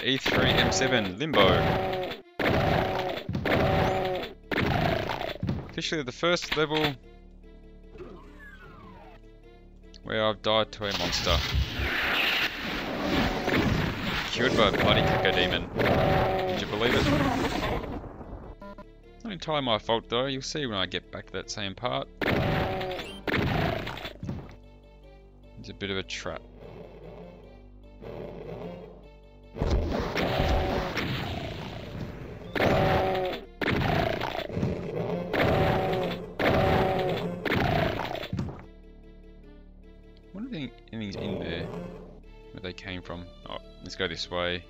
E3, M7, Limbo. Officially the first level where I've died to a monster. Cured by a bloody cacodemon. Would you believe it? Not entirely my fault though, you'll see when I get back to that same part. It's a bit of a trap. Wonder if anything's in there where they came from. Oh, let's go this way.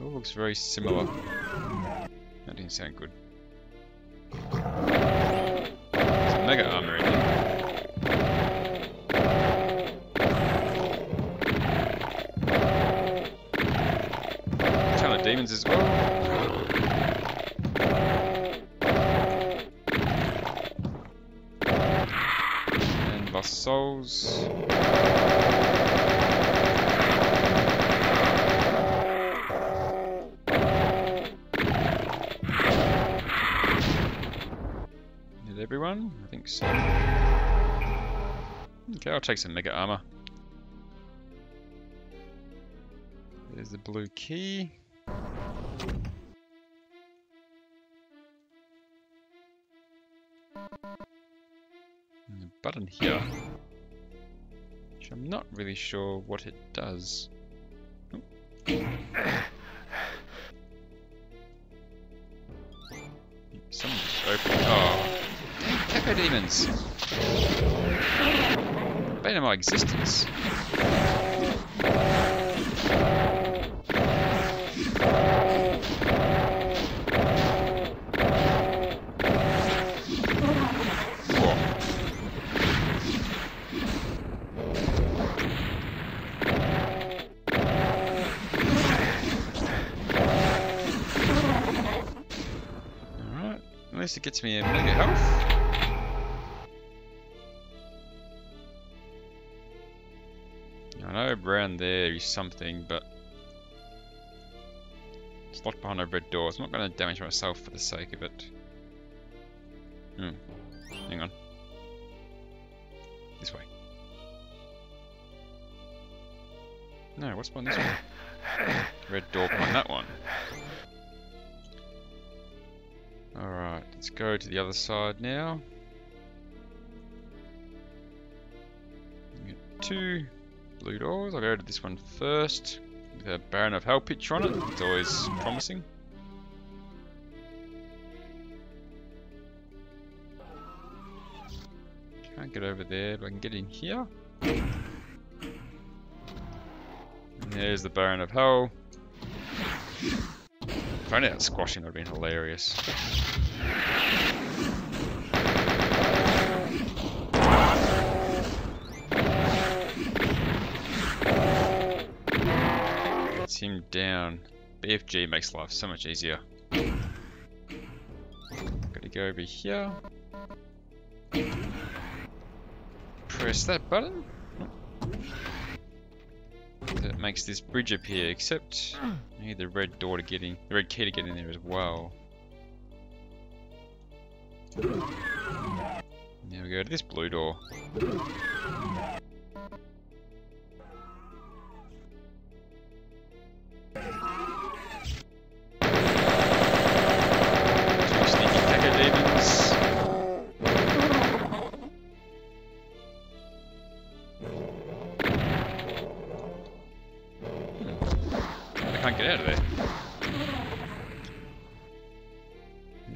It looks very similar. That didn't sound good. As well. And lost souls. Did everyone? I think so. Okay, I'll take some mega armor. There's the blue key. Button here, which I'm not really sure what it does. Oh. Some open. Oh, dang cacodemons! Bane of my existence. It gets me mega health. I know around there is something, but it's locked behind a red door. I'm not going to damage myself for the sake of it. Hmm. Hang on. This way. No, what's behind this one? Red door behind that one. Alright, let's go to the other side now. Two blue doors. I'll go to this one first. With a Baron of Hell picture on it. It's always promising. Can't get over there, but I can get in here. And there's the Baron of Hell. If only that squashing would have been hilarious. Gets him down. BFG makes life so much easier. Gotta go over here. Press that button. Makes this bridge appear, except I need the red door to get in, the red key to get in there as well. Now we go to this blue door.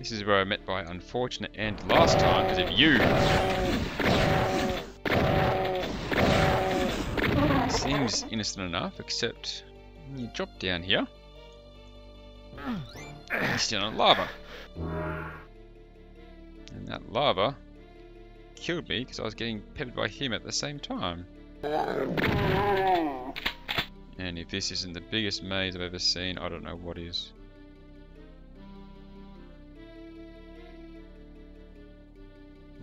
This is where I met my unfortunate end last time because of you. Seems innocent enough, except you drop down here. You're still in lava. And that lava killed me because I was getting petted by him at the same time. And if this isn't the biggest maze I've ever seen, I don't know what is.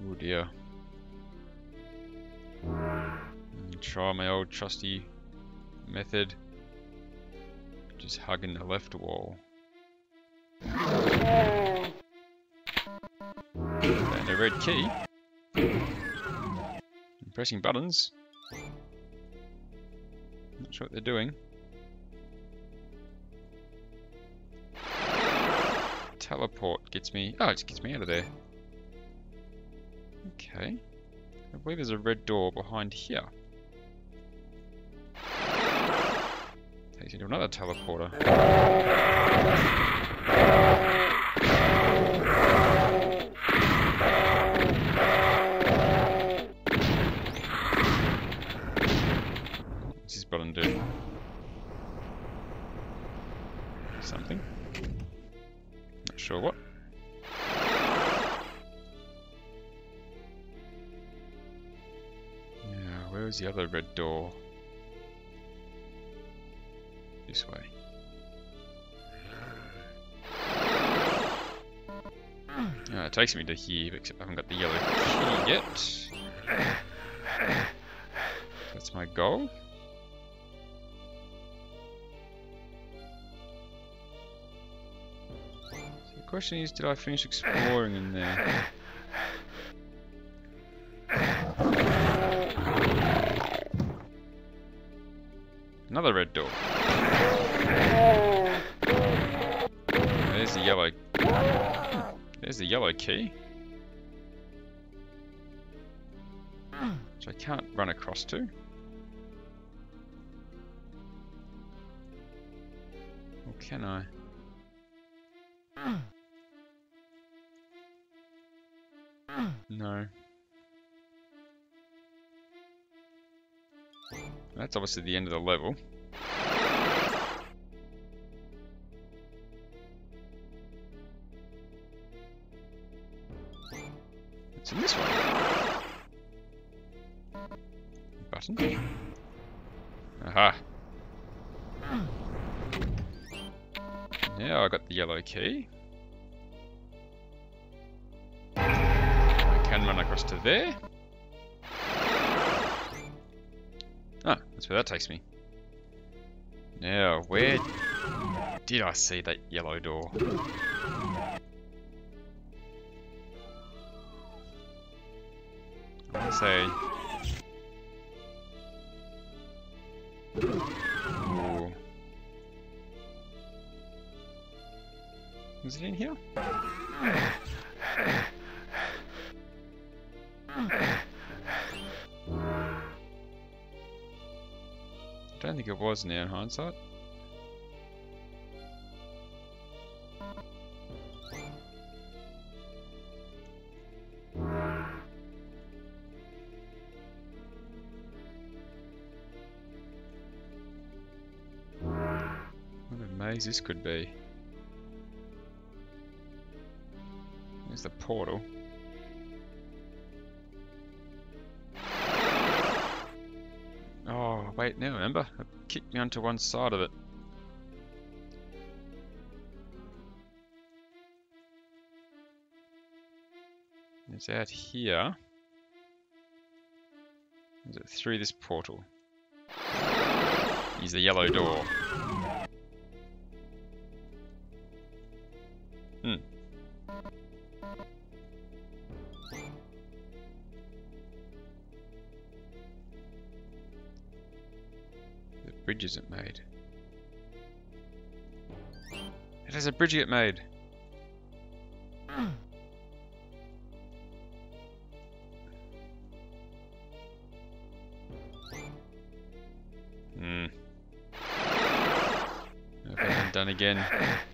Oh dear. Mm, Try my old trusty method. Just hugging the left wall. And a red key. I'm pressing buttons. Not sure what they're doing. Teleport gets me. Oh, it just gets me out of there. Okay. I believe there's a red door behind here. Takes me to another teleporter. Other red door? This way. Ah, it takes me to here, except I haven't got the yellow key yet. That's my goal. So the question is, did I finish exploring in there? Another red door. There's the yellow. There's the yellow key. Which I can't run across to. Or can I? No. That's obviously the end of the level. Aha. Now I got the yellow key. I can run across to there. Ah, that's where that takes me. Now, where did I see that yellow door? I say. Is it in here? I don't think it was now in hindsight. What a maze this could be. The portal. Oh, wait, now remember? It kicked me onto one side of it. It's out here. Is it through this portal? Use the yellow door. Hmm. Bridge isn't made. It has a bridge yet made. Hmm. Done again?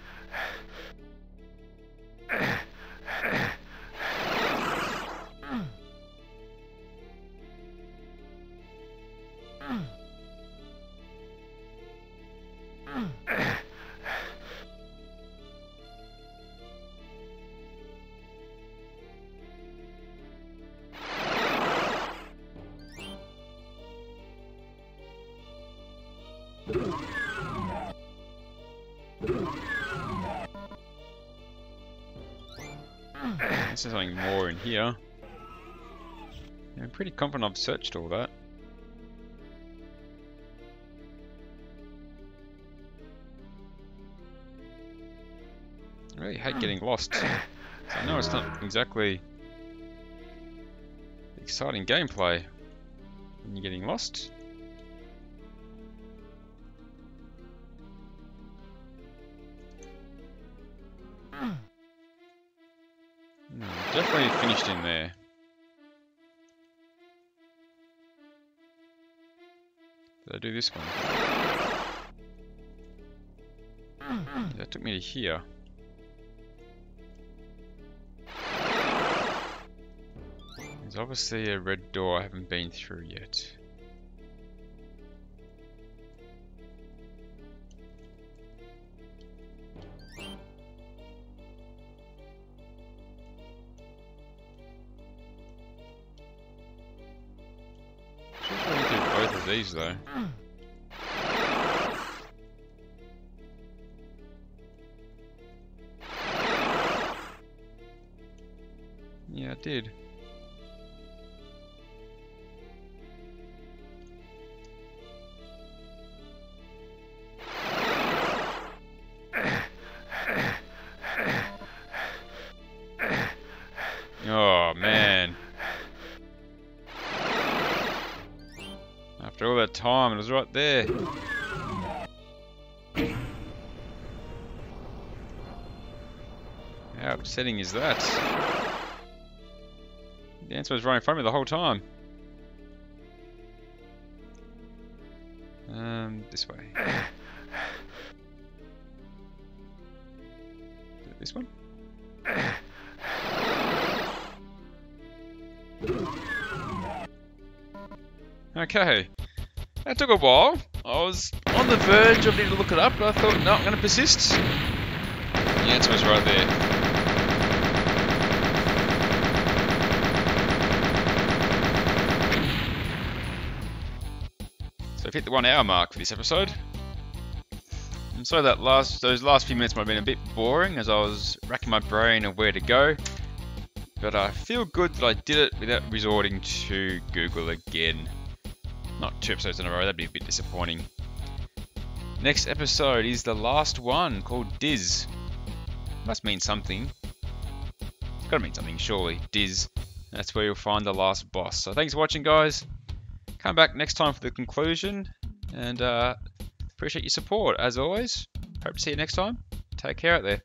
Is something more in here. I'm pretty confident I've searched all that. I really hate getting lost. So I know it's not exactly exciting gameplay when you're getting lost. Definitely finished in there. Did I do this one? That took me to here. There's obviously a red door I haven't been through yet. These though. Yeah, I did. Time, it was right there. How upsetting is that? The answer was right in front of me the whole time. Um, this way. This one? Okay. That took a while. I was on the verge of needing to look it up, but I thought, no, I'm going to persist. The answer was right there. So I've hit the one hour mark for this episode. And so that last those last few minutes might have been a bit boring as I was racking my brain of where to go. But I feel good that I did it without resorting to Google again. Not two episodes in a row, that'd be a bit disappointing. Next episode is the last one called Dis. Must mean something. It's gotta mean something, surely. Dis. That's where you'll find the last boss. So thanks for watching, guys. Come back next time for the conclusion. And uh, appreciate your support, as always. Hope to see you next time. Take care out there.